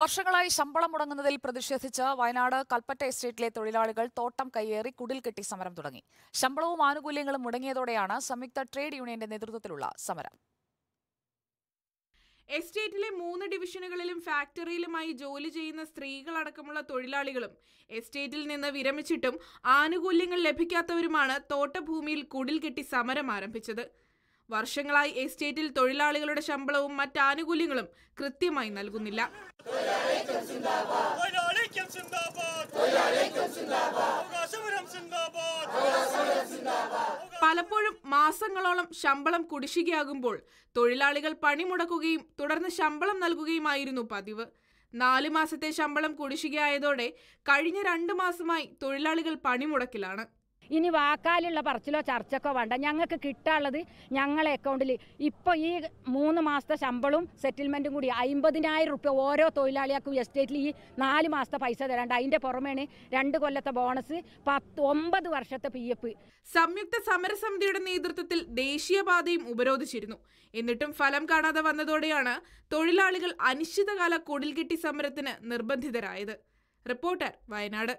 വർഷങ്ങളായി ശമ്പളം മുടങ്ങുന്നതിൽ പ്രതിഷേധിച്ച് വയനാട് കൽപ്പറ്റ എസ്റ്റേറ്റിലെ തൊഴിലാളികൾ തോട്ടം കയ്യേറി കുടിൽ കെട്ടി സമരം തുടങ്ങി. ശമ്പളവും ആനുകൂല്യങ്ങളും മുടങ്ങിയതോടെയാണ് സംയുക്ത ട്രേഡ് യൂണിയന്റെ നേതൃത്വത്തിലുള്ള സമരം. എസ്റ്റേറ്റിലെ മൂന്ന് ഡിവിഷനുകളിലും ഫാക്ടറിയിലുമായി ജോലി ചെയ്യുന്ന സ്ത്രീകളടക്കമുള്ള തൊഴിലാളികളും എസ്റ്റേറ്റിൽ നിന്ന് വിരമിച്ചിട്ടും ആനുകൂല്യങ്ങൾ ലഭിക്കാത്തവരുമാണ് തോട്ടഭൂമിയിൽ കുടിൽ കെട്ടി സമരം ആരംഭിച്ചത്. വർഷങ്ങളായി എസ്റ്റേറ്റിൽ തൊഴിലാളികളുടെ ശമ്പളവും മറ്റാനുകൂല്യങ്ങളും കൃത്യമായി നൽകുന്നില്ല. തൊഴിലാളിക്കും സിന്ദാബാദ്. അവകാശപരം സിന്ദാബാദ്. പലപ്പോഴും മാസങ്ങളോളം ശമ്പളം കുടിശ്ശികയാകുമ്പോൾ തൊഴിലാളികൾ പണിമുടക്കുകയും തുടർന്ന് ശമ്പളം നൽകുകയുമായിരുന്നു പതിവ്. നാല് മാസത്തെ ശമ്പളം കുടിശ്ശികയായതോടെ കഴിഞ്ഞ രണ്ടു മാസമായി തൊഴിലാളികൾ പണിമുടക്കിലാണ്. ഇനി വാക്കാലുള്ള പറച്ചിലോ ചർച്ചക്കോ വേണ്ട. ഞങ്ങൾക്ക് കിട്ടാനുള്ളത് ഞങ്ങളെ അക്കൗണ്ടിൽ ഇപ്പോൾ ഈ മൂന്ന് മാസത്തെ ശമ്പളവും സെറ്റിൽമെന്റും കൂടി അമ്പതിനായിരം റുപ്യ ഓരോ തൊഴിലാളികൾക്കും എസ്റ്റേറ്റിൽ ഈ നാല് മാസത്തെ പൈസ തരാണ്ട്. അതിന്റെ പുറമേണ് രണ്ട് കൊല്ലത്തെ ബോണസ് പത്ത് ഒമ്പത് വർഷത്തെ പി എഫ് സംയുക്ത സമരസമിതിയുടെ നേതൃത്വത്തിൽ ദേശീയപാതയും ഉപരോധിച്ചിരുന്നു. എന്നിട്ടും ഫലം കാണാതെ വന്നതോടെയാണ് തൊഴിലാളികൾ അനിശ്ചിതകാല കുടിൽകെട്ടി സമരത്തിന് നിർബന്ധിതരായത്. റിപ്പോർട്ടർ വയനാട്.